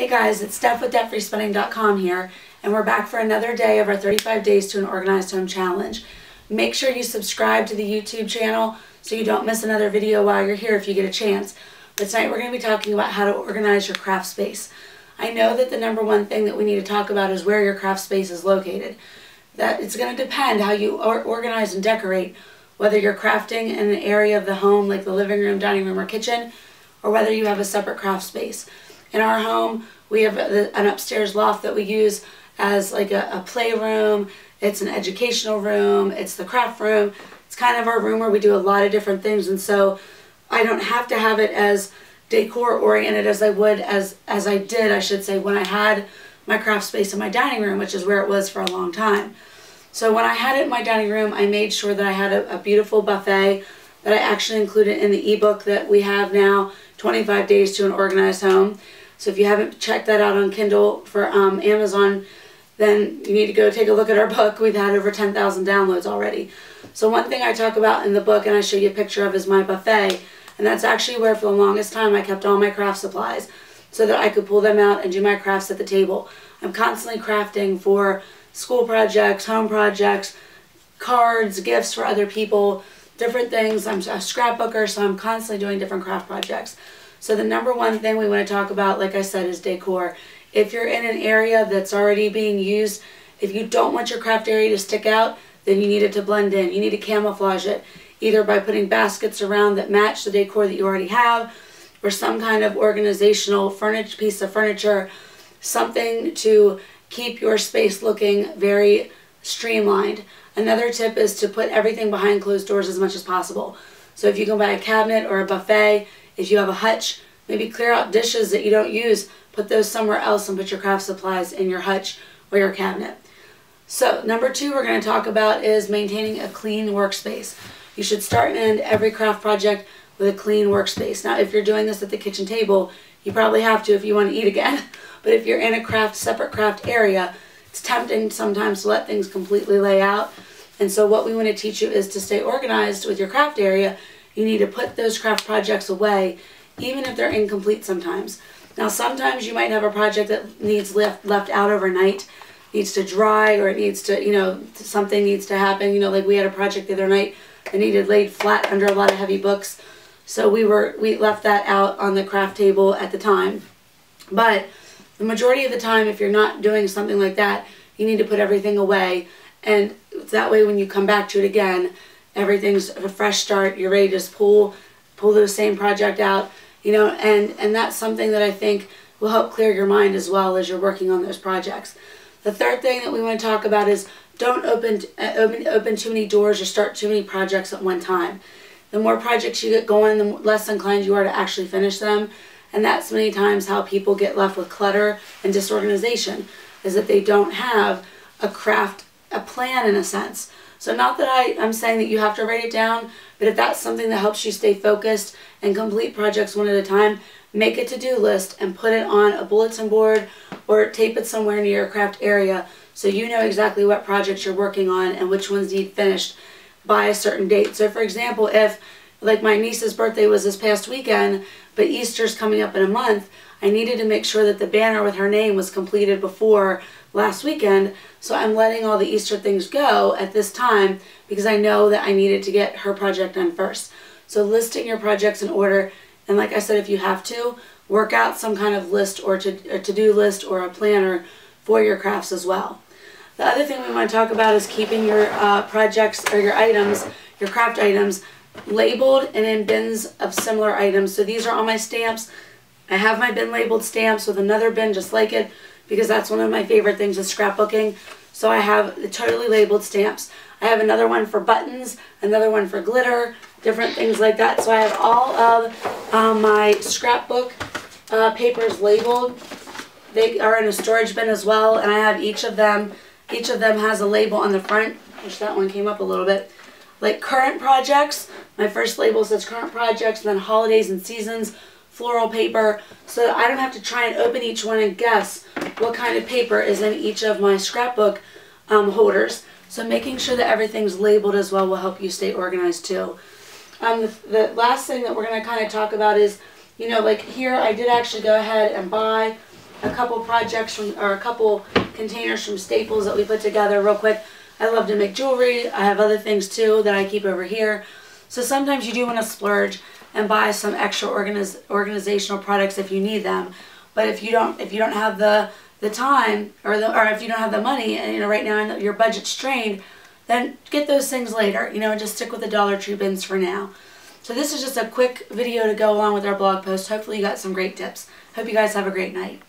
Hey guys, it's Steph with DebtFreeSpending.com here, and we're back for another day of our 35 Days to an Organized Home Challenge. Make sure you subscribe to the YouTube channel so you don't miss another video while you're here if you get a chance. But tonight we're going to be talking about how to organize your craft space. I know that the number one thing that we need to talk about is where your craft space is located. That It's going to depend how you organize and decorate, whether you're crafting in an area of the home like the living room, dining room, or kitchen, or whether you have a separate craft space. In our home, we have an upstairs loft that we use as like a, a playroom. It's an educational room. It's the craft room. It's kind of our room where we do a lot of different things. And so I don't have to have it as decor oriented as I would as as I did, I should say, when I had my craft space in my dining room, which is where it was for a long time. So when I had it in my dining room, I made sure that I had a, a beautiful buffet that I actually included in the ebook that we have now, 25 Days to an Organized Home. So if you haven't checked that out on Kindle for um, Amazon, then you need to go take a look at our book. We've had over 10,000 downloads already. So one thing I talk about in the book and I show you a picture of is my buffet. And that's actually where for the longest time I kept all my craft supplies so that I could pull them out and do my crafts at the table. I'm constantly crafting for school projects, home projects, cards, gifts for other people, different things. I'm a scrapbooker, so I'm constantly doing different craft projects. So the number one thing we want to talk about, like I said, is decor. If you're in an area that's already being used, if you don't want your craft area to stick out, then you need it to blend in. You need to camouflage it, either by putting baskets around that match the decor that you already have, or some kind of organizational furniture piece of furniture, something to keep your space looking very streamlined. Another tip is to put everything behind closed doors as much as possible. So if you can buy a cabinet or a buffet, if you have a hutch, maybe clear out dishes that you don't use, put those somewhere else and put your craft supplies in your hutch or your cabinet. So number two we're going to talk about is maintaining a clean workspace. You should start and end every craft project with a clean workspace. Now if you're doing this at the kitchen table, you probably have to if you want to eat again. But if you're in a craft, separate craft area, it's tempting sometimes to let things completely lay out. And so what we want to teach you is to stay organized with your craft area you need to put those craft projects away, even if they're incomplete sometimes. Now, sometimes you might have a project that needs left, left out overnight, needs to dry, or it needs to, you know, something needs to happen. You know, like we had a project the other night that needed laid flat under a lot of heavy books. So we were, we left that out on the craft table at the time. But the majority of the time, if you're not doing something like that, you need to put everything away. And that way when you come back to it again, everything's a fresh start. You're ready to just pull, pull the same project out, you know, and, and that's something that I think will help clear your mind as well as you're working on those projects. The third thing that we want to talk about is don't open, uh, open, open too many doors or start too many projects at one time. The more projects you get going, the less inclined you are to actually finish them. And that's many times how people get left with clutter and disorganization, is that they don't have a craft, a plan in a sense. So not that I, I'm saying that you have to write it down, but if that's something that helps you stay focused and complete projects one at a time, make a to-do list and put it on a bulletin board or tape it somewhere near your craft area so you know exactly what projects you're working on and which ones need finished by a certain date. So for example, if like my niece's birthday was this past weekend, but Easter's coming up in a month, I needed to make sure that the banner with her name was completed before last weekend. So I'm letting all the Easter things go at this time because I know that I needed to get her project done first. So listing your projects in order. And like I said, if you have to, work out some kind of list or to-do list or a planner for your crafts as well. The other thing we want to talk about is keeping your uh, projects or your items, your craft items, labeled and in bins of similar items. So these are all my stamps. I have my bin labeled stamps with another bin just like it because that's one of my favorite things with scrapbooking. So I have the totally labeled stamps. I have another one for buttons, another one for glitter, different things like that. So I have all of um, my scrapbook uh, papers labeled. They are in a storage bin as well, and I have each of them. Each of them has a label on the front, which that one came up a little bit. Like current projects, my first label says current projects, and then holidays and seasons, floral paper, so that I don't have to try and open each one and guess what kind of paper is in each of my scrapbook um, holders. So making sure that everything's labeled as well will help you stay organized too. Um, the, the last thing that we're going to kind of talk about is, you know, like here I did actually go ahead and buy a couple projects from, or a couple containers from Staples that we put together real quick. I love to make jewelry. I have other things too that I keep over here. So sometimes you do want to splurge and buy some extra organiz organizational products if you need them. But if you don't, if you don't have the the time or the or if you don't have the money and you know right now your budget's strained, then get those things later. You know, just stick with the Dollar Tree bins for now. So this is just a quick video to go along with our blog post. Hopefully you got some great tips. Hope you guys have a great night.